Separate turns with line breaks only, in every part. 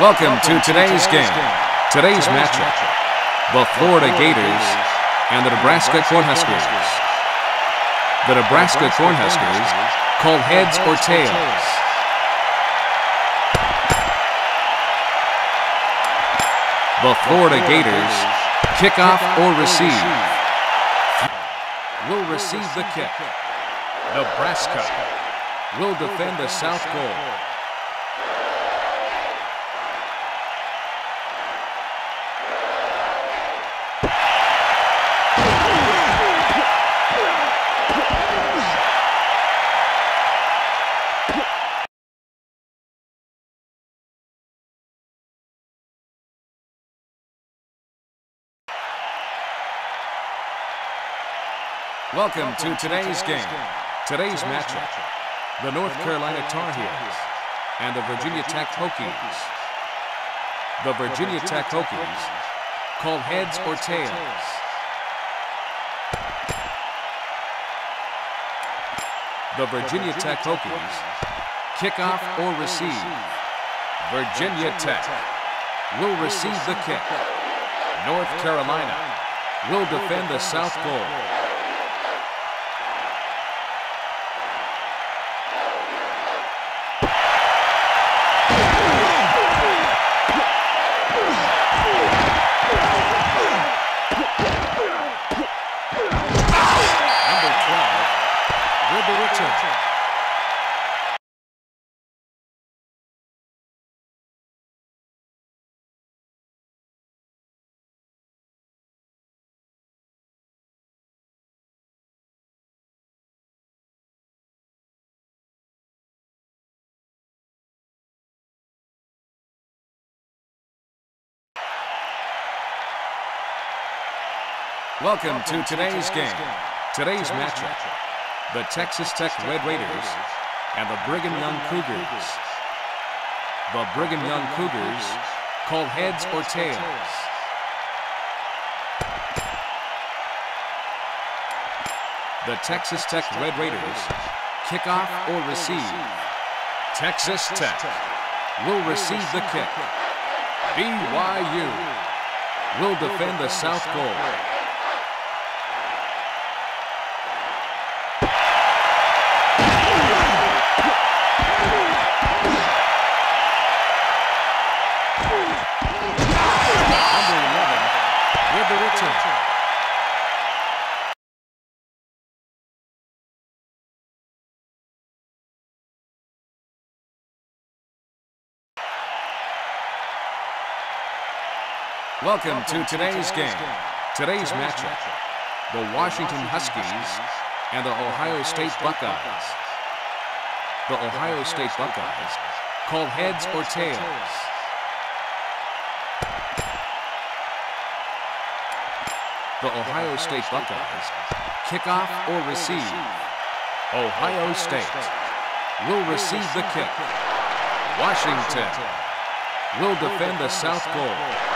Welcome to today's game. Today's matchup the Florida Gators and the Nebraska Cornhuskers. The Nebraska Cornhuskers called heads or tails. The Florida Gators kick off or receive. Will receive the kick. Nebraska will defend the south goal. Welcome to today's game. Today's matchup the North Carolina Tar Heels and the Virginia Tech Hokies. The Virginia Tech Hokies call heads or tails. The Virginia Tech Hokies kick off or receive. Virginia Tech will receive the kick. North Carolina will defend the south goal. Welcome to today's game. Today's matchup the Texas Tech Red Raiders and the Brigham Young Cougars. The Brigham Young Cougars called heads or tails. The Texas Tech Red Raiders kick off or receive. Texas Tech will receive the kick. BYU will defend the south goal. Welcome to today's game. Today's matchup the Washington Huskies and the Ohio State Buckeyes. The Ohio State Buckeyes called heads or tails. The Ohio State Buckeyes kick off or receive. Ohio State will receive the kick. Washington will defend the south goal.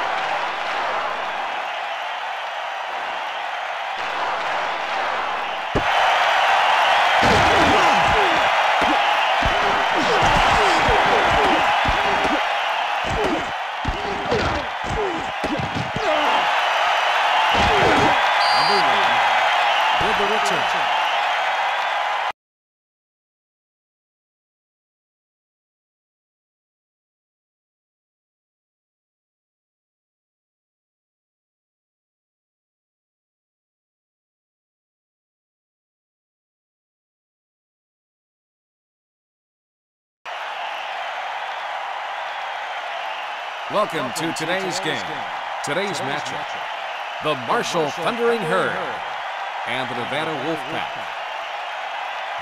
Welcome to today's game. Today's matchup the Marshall Thundering Herd and the Nevada Wolfpack.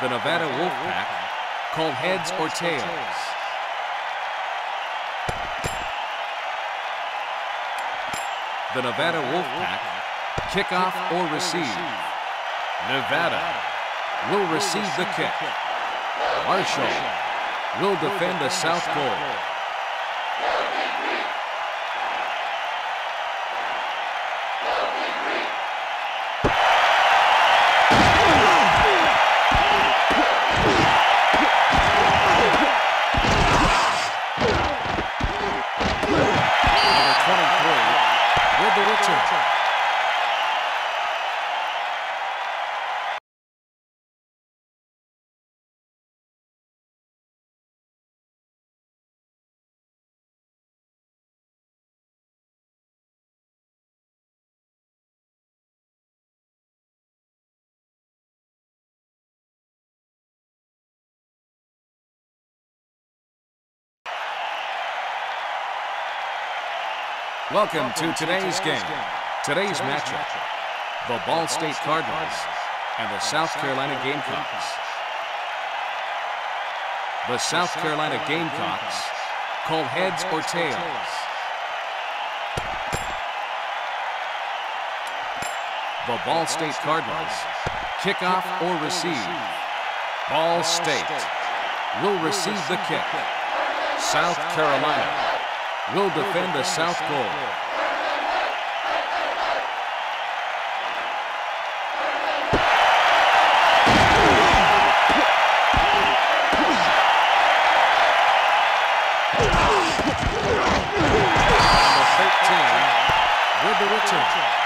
The Nevada Wolfpack called heads or tails. The Nevada Wolfpack kick off or receive. Nevada will receive the kick. Marshall will defend the south goal. Welcome to today's game. Today's matchup. The Ball State Cardinals and the South Carolina Gamecocks. The South Carolina Gamecocks call heads or tails. The Ball State Cardinals kick off or receive. Ball State will receive the kick. South Carolina will defend the south goal. Number 13 with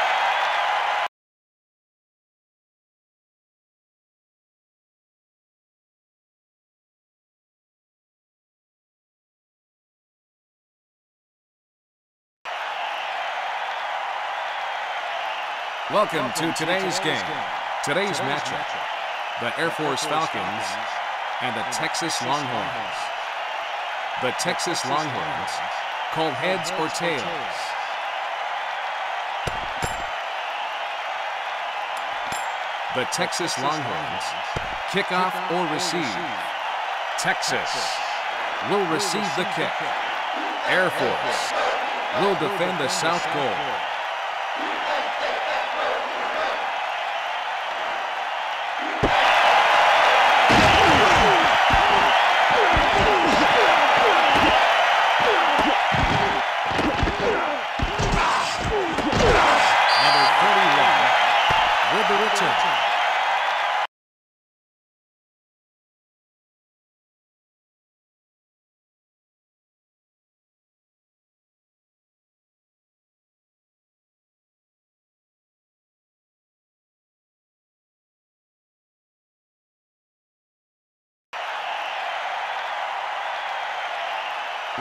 the return. Welcome to today's game. Today's matchup. The Air Force Falcons and the Texas Longhorns. The Texas Longhorns call heads or tails. The Texas Longhorns kick off or receive. Texas will receive the kick. Air Force will defend the south goal.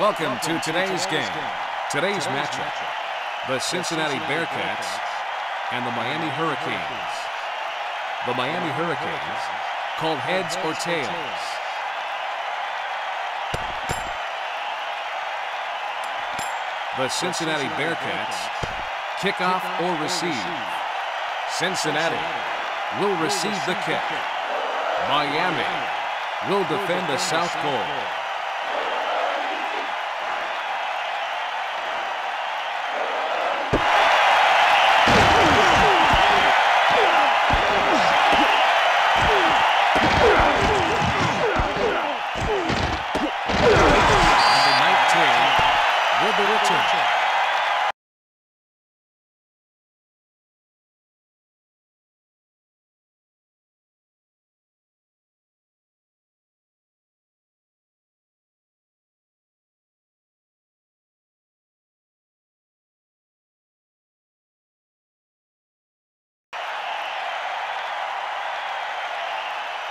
Welcome to today's game. Today's matchup. The Cincinnati Bearcats and the Miami Hurricanes. The Miami Hurricanes call heads or tails. The Cincinnati Bearcats kick off or receive. Cincinnati will receive the kick. Miami will defend the south goal. With the return.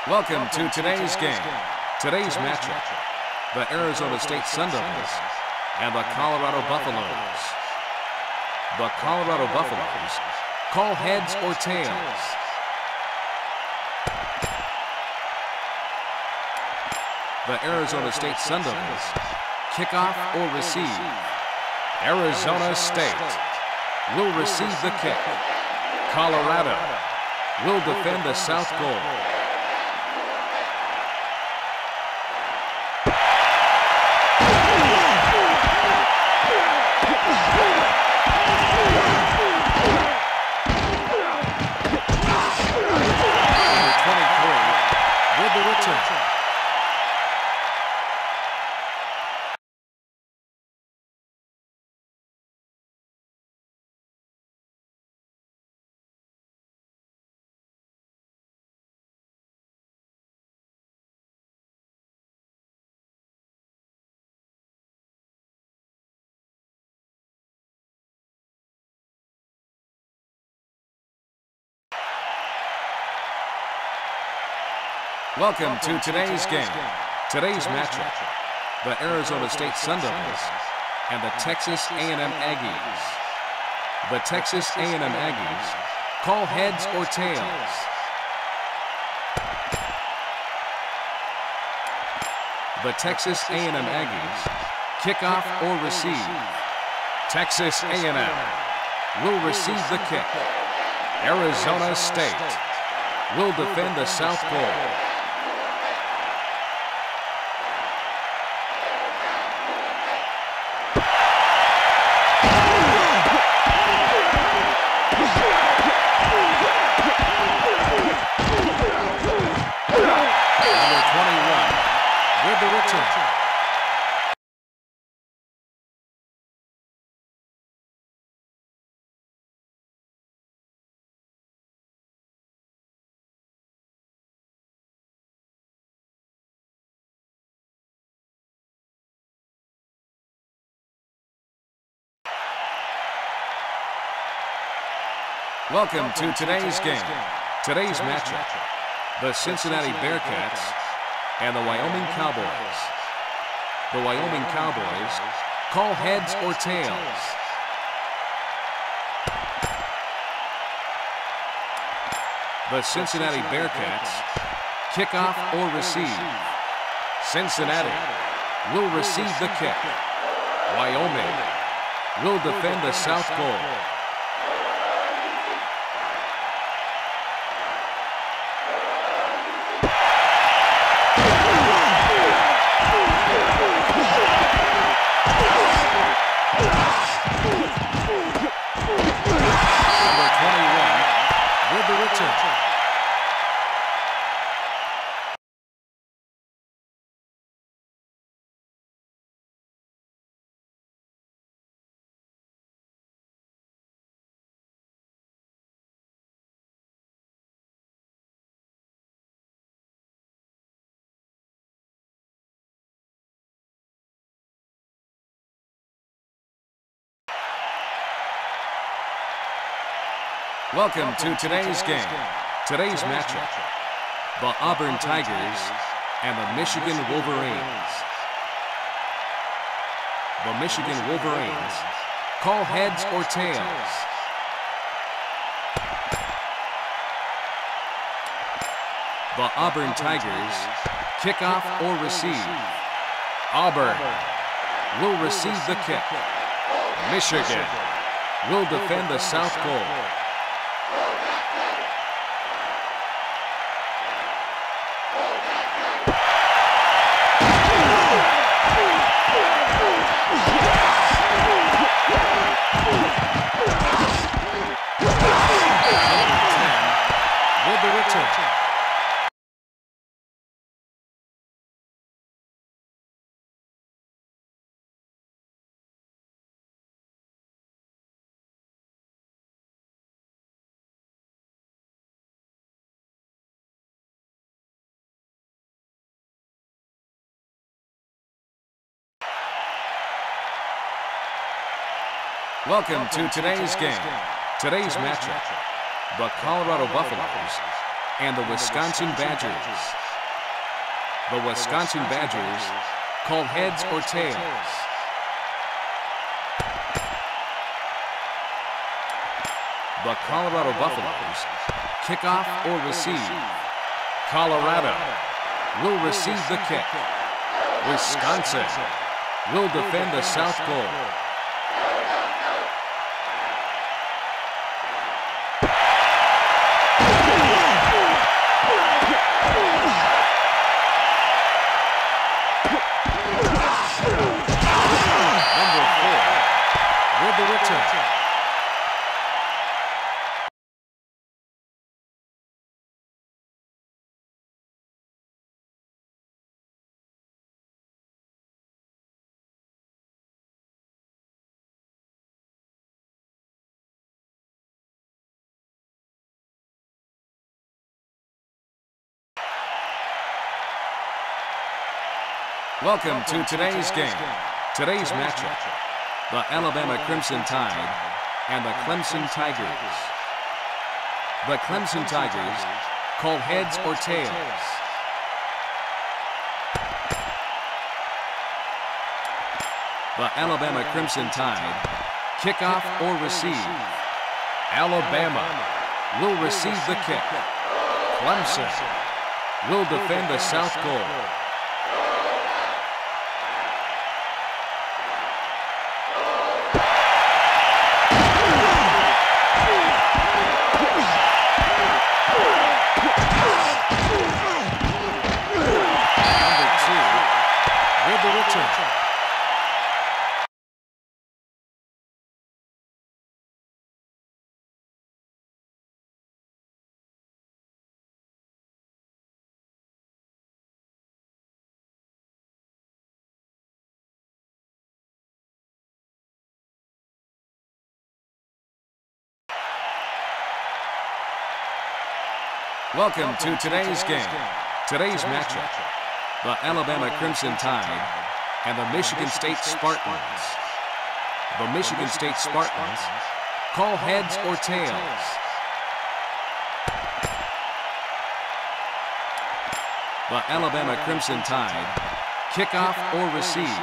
Welcome to today's game. Today's matchup. The Arizona State Sun Devils and the Colorado Buffaloes. The Colorado Buffaloes call heads or tails. The Arizona State Sun Devils kick off or receive. Arizona State will receive the kick. Colorado will defend the south goal. Welcome to today's game. Today's matchup. The Arizona State Sun Devils and the Texas A&M Aggies. The Texas A&M Aggies call heads or tails. The Texas A&M Aggies kick off or receive. Texas A&M will receive the kick. Arizona State will defend the south goal. Welcome to today's game. Today's matchup. The Cincinnati Bearcats and the Wyoming Cowboys. The Wyoming Cowboys call heads or tails. The Cincinnati Bearcats kick off or receive. Cincinnati will receive the kick. Wyoming will defend the south goal. Welcome to today's game. Today's matchup. The Auburn Tigers and the Michigan Wolverines. The Michigan Wolverines call heads or tails. The Auburn Tigers kick off or receive. Auburn will receive the kick. Michigan will defend the south goal. Welcome to today's game. Today's matchup. The Colorado Buffaloes and the Wisconsin Badgers. The Wisconsin Badgers call heads or tails. The Colorado Buffaloes kick off or receive. Colorado will receive the kick. Wisconsin will defend the south goal. Welcome to today's game. Today's matchup. The Alabama Crimson Tide and the Clemson Tigers. The Clemson Tigers call heads or tails. The Alabama Crimson Tide kick off or receive. Alabama will receive the kick. Clemson will defend the south goal. Return. Welcome to today's game. Today's matchup, the Alabama Crimson Tide and the Michigan State Spartans. The Michigan State Spartans call heads or tails. The Alabama Crimson Tide kick off or receive.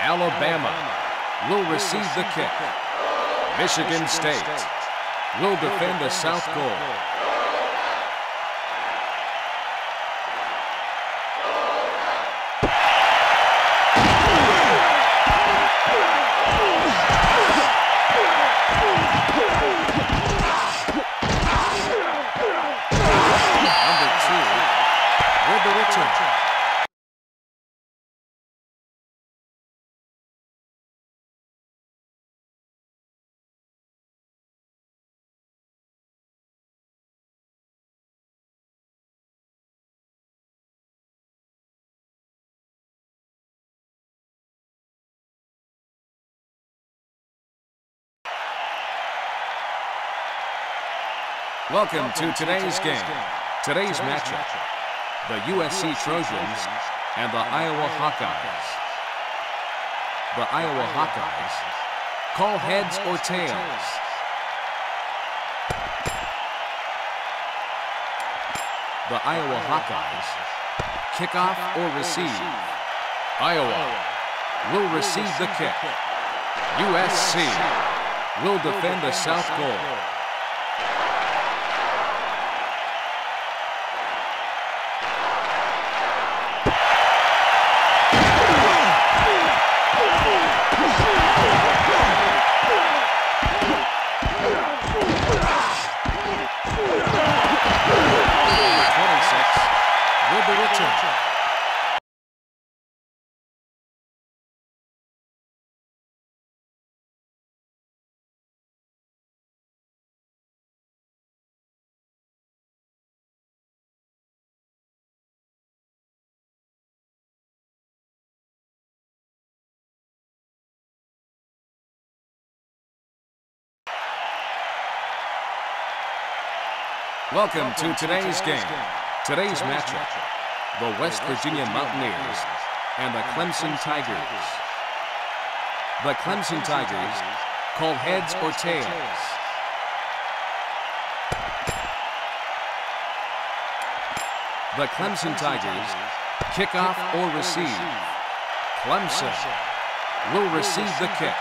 Alabama will receive the kick. Michigan State will defend the south goal. Welcome to today's game. Today's matchup, the USC Trojans and the Iowa Hawkeyes. The Iowa Hawkeyes call heads or tails. The Iowa Hawkeyes kick off or receive. Iowa will receive the kick. USC will defend the south goal. Welcome to today's game. Today's matchup, the West Virginia Mountaineers and the Clemson Tigers. The Clemson Tigers call heads or tails. The Clemson Tigers kick off or receive. Clemson will receive the kick.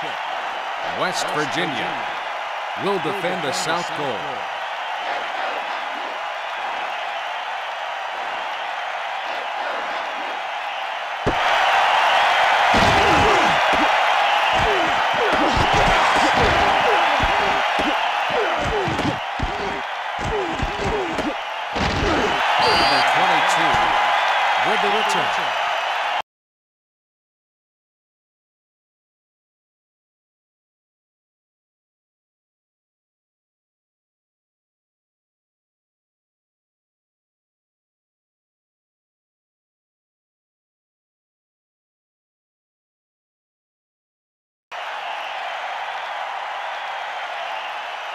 West Virginia will defend the south goal.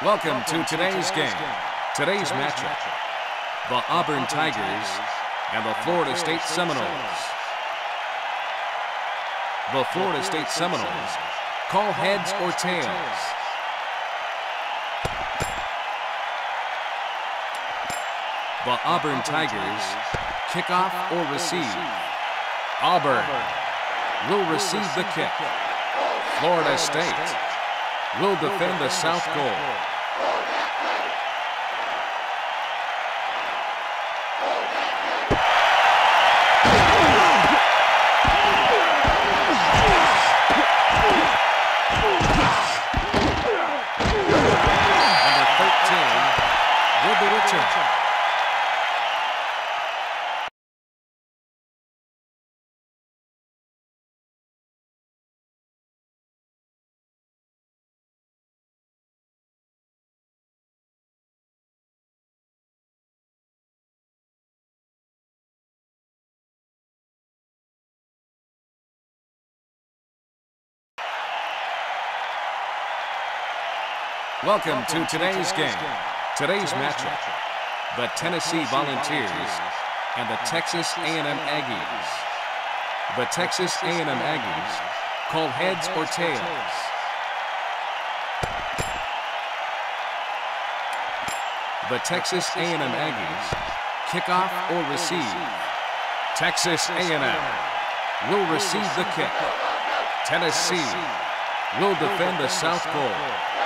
Welcome to today's game. Today's matchup, the Auburn Tigers and the Florida State Seminoles. The Florida State Seminoles call heads or tails. The Auburn Tigers kick off or receive. Auburn will receive the kick. Florida State will defend the south goal. Welcome to today's game. Today's matchup, the Tennessee Volunteers and the Texas A&M Aggies. The Texas A&M Aggies call heads or tails. The Texas A&M Aggies kickoff or receive. Texas A&M will receive the kick. Tennessee will defend the South Goal.